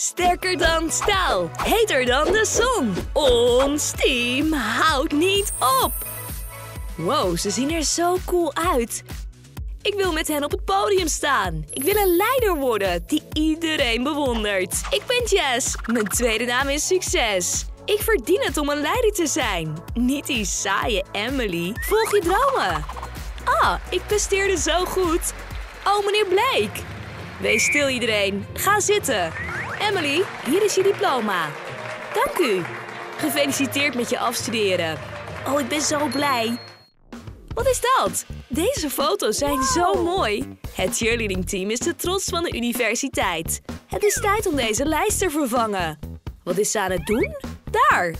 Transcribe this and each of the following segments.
Sterker dan staal, heter dan de zon. Ons team houdt niet op. Wow, ze zien er zo cool uit. Ik wil met hen op het podium staan. Ik wil een leider worden die iedereen bewondert. Ik ben Jess. Mijn tweede naam is Succes. Ik verdien het om een leider te zijn. Niet die saaie Emily. Volg je dromen. Ah, ik presteerde zo goed. Oh, meneer Blake. Wees stil iedereen. Ga zitten. Emily, hier is je diploma. Dank u. Gefeliciteerd met je afstuderen. Oh, ik ben zo blij. Wat is dat? Deze foto's zijn zo mooi. Het cheerleading-team is de trots van de universiteit. Het is tijd om deze lijst te vervangen. Wat is ze aan het doen? Daar.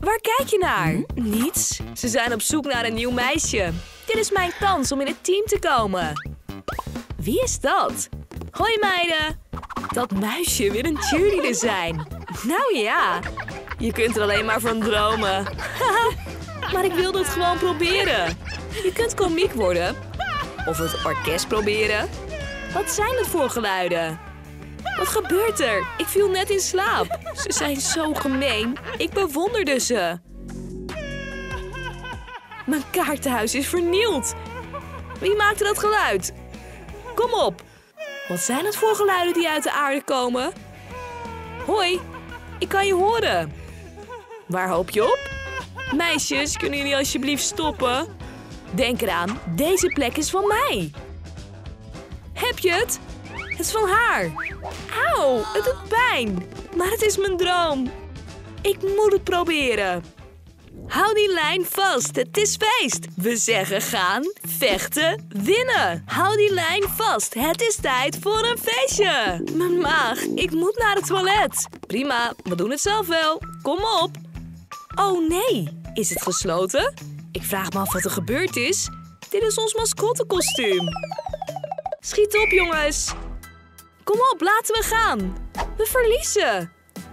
Waar kijk je naar? Niets. Ze zijn op zoek naar een nieuw meisje. Dit is mijn kans om in het team te komen. Wie is dat? Hoi meiden. Dat muisje wil een cheerleader zijn. Nou ja, je kunt er alleen maar van dromen. maar ik wilde het gewoon proberen. Je kunt komiek worden. Of het orkest proberen. Wat zijn het voor geluiden? Wat gebeurt er? Ik viel net in slaap. Ze zijn zo gemeen. Ik bewonderde ze. Mijn kaartenhuis is vernield. Wie maakte dat geluid? Kom op. Wat zijn het voor geluiden die uit de aarde komen? Hoi, ik kan je horen. Waar hoop je op? Meisjes, kunnen jullie alsjeblieft stoppen? Denk eraan, deze plek is van mij. Heb je het? Het is van haar. Auw, het doet pijn. Maar het is mijn droom. Ik moet het proberen. Hou die lijn vast, het is feest. We zeggen gaan, vechten, winnen. Hou die lijn vast, het is tijd voor een feestje. Mijn maag, ik moet naar het toilet. Prima, we doen het zelf wel. Kom op. Oh nee, is het gesloten? Ik vraag me af wat er gebeurd is. Dit is ons mascottekostuum. Schiet op, jongens. Kom op, laten we gaan. We verliezen.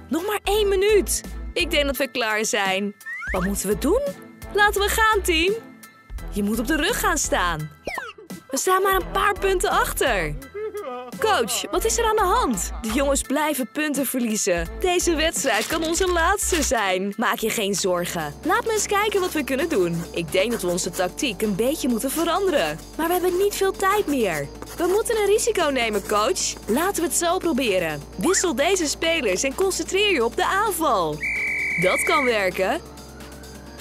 Nog maar één minuut. Ik denk dat we klaar zijn. Wat moeten we doen? Laten we gaan, team. Je moet op de rug gaan staan. We staan maar een paar punten achter. Coach, wat is er aan de hand? De jongens blijven punten verliezen. Deze wedstrijd kan onze laatste zijn. Maak je geen zorgen. Laat me eens kijken wat we kunnen doen. Ik denk dat we onze tactiek een beetje moeten veranderen. Maar we hebben niet veel tijd meer. We moeten een risico nemen, coach. Laten we het zo proberen. Wissel deze spelers en concentreer je op de aanval. Dat kan werken.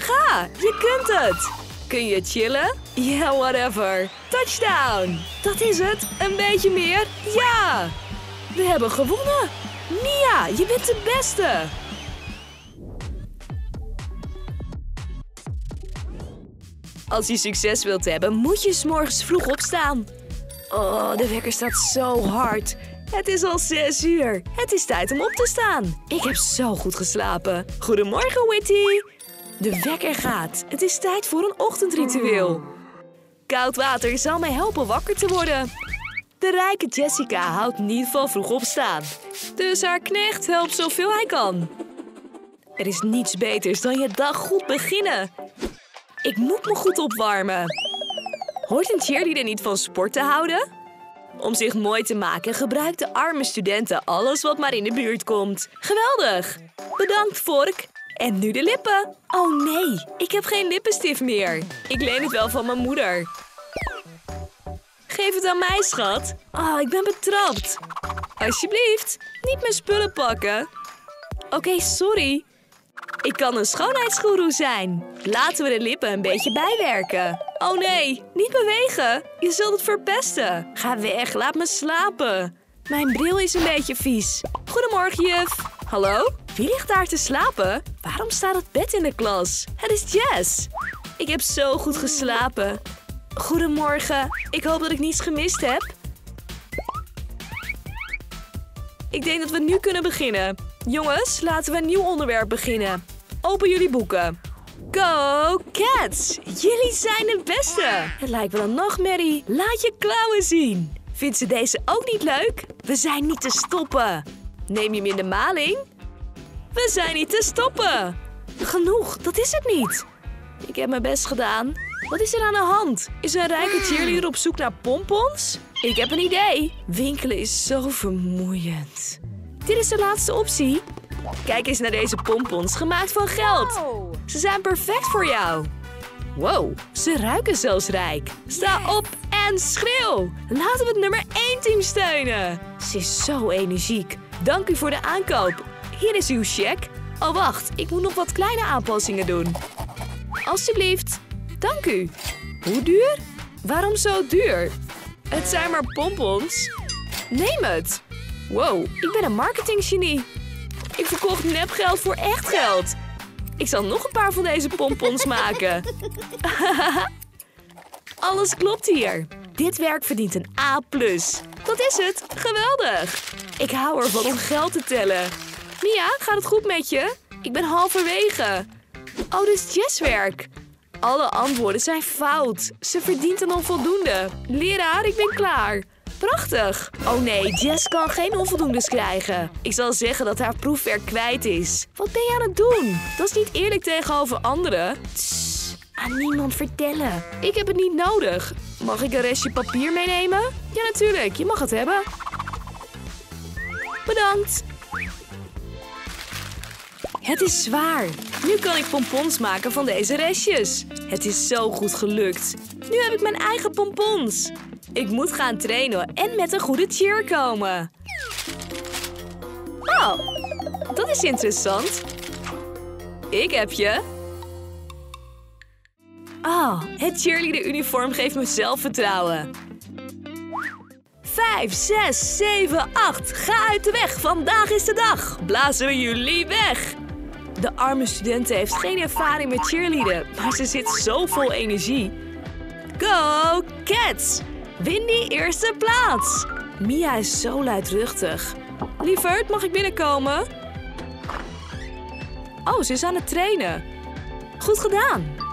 Ga, je kunt het. Kun je chillen? Ja, yeah, whatever. Touchdown! Dat is het. Een beetje meer. Ja! We hebben gewonnen. Mia, je bent de beste. Als je succes wilt hebben, moet je 's morgens vroeg opstaan. Oh, de wekker staat zo hard. Het is al 6 uur. Het is tijd om op te staan. Ik heb zo goed geslapen. Goedemorgen, Witty. De wekker gaat. Het is tijd voor een ochtendritueel. Koud water zal mij helpen wakker te worden. De rijke Jessica houdt niet van vroeg opstaan. Dus haar knecht helpt zoveel hij kan. Er is niets beters dan je dag goed beginnen. Ik moet me goed opwarmen. Hoort een cheerleader niet van sport te houden? Om zich mooi te maken gebruiken arme studenten alles wat maar in de buurt komt. Geweldig! Bedankt, Vork. En nu de lippen. Oh nee, ik heb geen lippenstift meer. Ik leen het wel van mijn moeder. Geef het aan mij, schat. Oh, ik ben betrapt. Alsjeblieft, niet mijn spullen pakken. Oké, sorry. Ik kan een schoonheidsgoeroe zijn. Laten we de lippen een beetje bijwerken. Oh nee, niet bewegen. Je zult het verpesten. Ga weg, laat me slapen. Mijn bril is een beetje vies. Goedemorgen, juf. Hallo? Wie ligt daar te slapen? Waarom staat het bed in de klas? Het is Jess. Ik heb zo goed geslapen. Goedemorgen. Ik hoop dat ik niets gemist heb. Ik denk dat we nu kunnen beginnen. Jongens, laten we een nieuw onderwerp beginnen. Open jullie boeken. Go Cats! Jullie zijn de beste! Het lijkt wel een nachtmerrie. Laat je klauwen zien. Vindt ze deze ook niet leuk? We zijn niet te stoppen. Neem je hem in de maling? We zijn niet te stoppen. Genoeg, dat is het niet. Ik heb mijn best gedaan. Wat is er aan de hand? Is een rijke cheerleader op zoek naar pompons? Ik heb een idee. Winkelen is zo vermoeiend. Dit is de laatste optie. Kijk eens naar deze pompons, gemaakt van geld. Ze zijn perfect voor jou. Wow, ze ruiken zelfs rijk. Sta op en schreeuw. Laten we het nummer 1 team steunen. Ze is zo energiek. Dank u voor de aankoop. Hier is uw cheque. Oh, wacht. Ik moet nog wat kleine aanpassingen doen. Alsjeblieft. Dank u. Hoe duur? Waarom zo duur? Het zijn maar pompons. Neem het. Wow, ik ben een marketinggenie. Ik verkocht nepgeld voor echt geld. Ik zal nog een paar van deze pompons maken. Alles klopt hier. Dit werk verdient een A+. Dat is het. Geweldig. Ik hou ervan om geld te tellen. Mia, gaat het goed met je? Ik ben halverwege. Oh, dit is Jesswerk. Alle antwoorden zijn fout. Ze verdient een onvoldoende. Leraar, ik ben klaar. Prachtig. Oh nee, Jess kan geen onvoldoendes krijgen. Ik zal zeggen dat haar proefwerk kwijt is. Wat ben je aan het doen? Dat is niet eerlijk tegenover anderen. Aan niemand vertellen. Ik heb het niet nodig. Mag ik een restje papier meenemen? Ja, natuurlijk. Je mag het hebben. Bedankt. Het is zwaar. Nu kan ik pompons maken van deze restjes. Het is zo goed gelukt. Nu heb ik mijn eigen pompons. Ik moet gaan trainen en met een goede cheer komen. Oh, dat is interessant. Ik heb je. Oh, het cheerleader-uniform geeft me zelfvertrouwen. 5, 6, 7, 8. Ga uit de weg. Vandaag is de dag. Blazen we jullie weg. De arme studenten heeft geen ervaring met cheerleaden, maar ze zit zo vol energie. Go, Cats! Win die eerste plaats! Mia is zo luidruchtig. Lieverd, mag ik binnenkomen? Oh, ze is aan het trainen. Goed gedaan.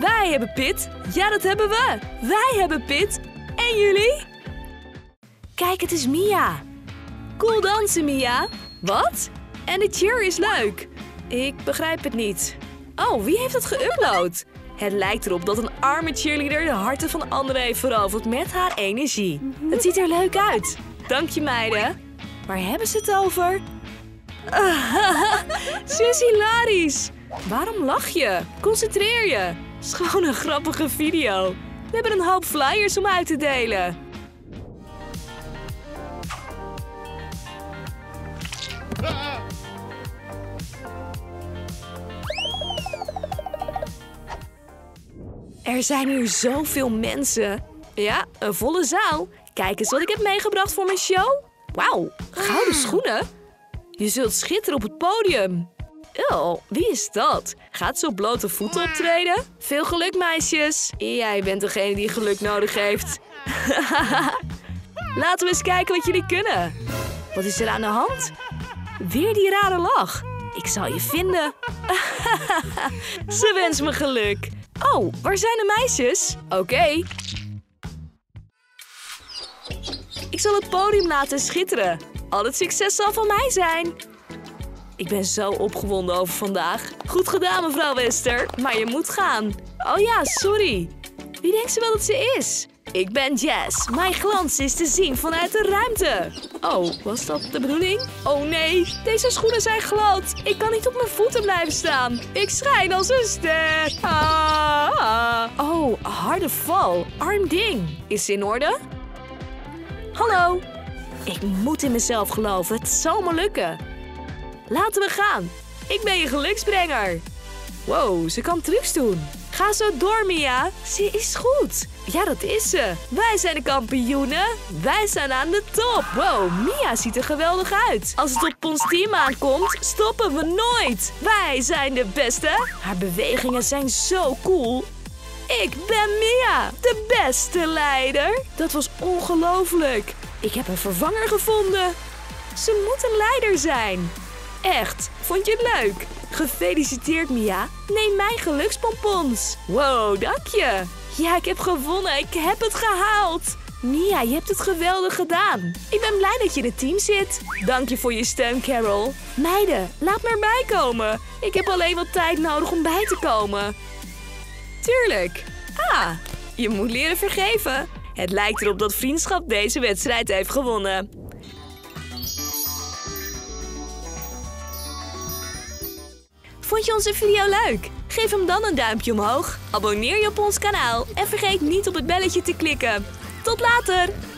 Wij hebben Pit. Ja, dat hebben we. Wij hebben Pit. En jullie? Kijk, het is Mia. Cool dansen, Mia. Wat? En de cheer is leuk. Ik begrijp het niet. Oh, wie heeft het geüpload? Het lijkt erop dat een arme cheerleader de harten van anderen heeft veroverd met haar energie. Het ziet er leuk uit. Dank je, meiden. Waar hebben ze het over? ze is hilarisch. Waarom lach je? Concentreer je. Het is gewoon een grappige video. We hebben een hoop flyers om uit te delen. Er zijn hier zoveel mensen. Ja, een volle zaal. Kijk eens wat ik heb meegebracht voor mijn show. Wauw, gouden schoenen. Je zult schitteren op het podium. Oh, wie is dat? Gaat ze op blote voeten optreden? Veel geluk, meisjes. Jij bent degene die geluk nodig heeft. Laten we eens kijken wat jullie kunnen. Wat is er aan de hand? Weer die rare lach. Ik zal je vinden. Ze wenst me geluk. Oh, waar zijn de meisjes? Oké. Ik zal het podium laten schitteren. Al het succes zal van mij zijn. Ik ben zo opgewonden over vandaag. Goed gedaan, mevrouw Wester. Maar je moet gaan. Oh ja, sorry. Wie denkt ze wel dat ze is? Ik ben Jess. Mijn glans is te zien vanuit de ruimte. Oh, was dat de bedoeling? Oh nee, deze schoenen zijn glad. Ik kan niet op mijn voeten blijven staan. Ik schijn als een ster. Ah, ah. Oh, harde val. Arm ding. Is in orde? Hallo. Ik moet in mezelf geloven. Het zal me lukken. Laten we gaan. Ik ben je geluksbrenger. Wow, ze kan trucs doen. Ga zo door, Mia. Ze is goed. Ja, dat is ze. Wij zijn de kampioenen. Wij staan aan de top. Wow, Mia ziet er geweldig uit. Als het op ons team aankomt, stoppen we nooit. Wij zijn de beste. Haar bewegingen zijn zo cool. Ik ben Mia, de beste leider. Dat was ongelooflijk. Ik heb een vervanger gevonden. Ze moet een leider zijn. Echt, vond je het leuk? Gefeliciteerd, Mia. Neem mijn gelukspompons. Wow, dank je. Ja, ik heb gewonnen. Ik heb het gehaald. Mia, je hebt het geweldig gedaan. Ik ben blij dat je in het team zit. Dank je voor je steun, Carol. Meiden, laat me erbij komen. Ik heb alleen wat tijd nodig om bij te komen. Tuurlijk. Ah, je moet leren vergeven. Het lijkt erop dat vriendschap deze wedstrijd heeft gewonnen. Vond je onze video leuk? Geef hem dan een duimpje omhoog, abonneer je op ons kanaal en vergeet niet op het belletje te klikken. Tot later!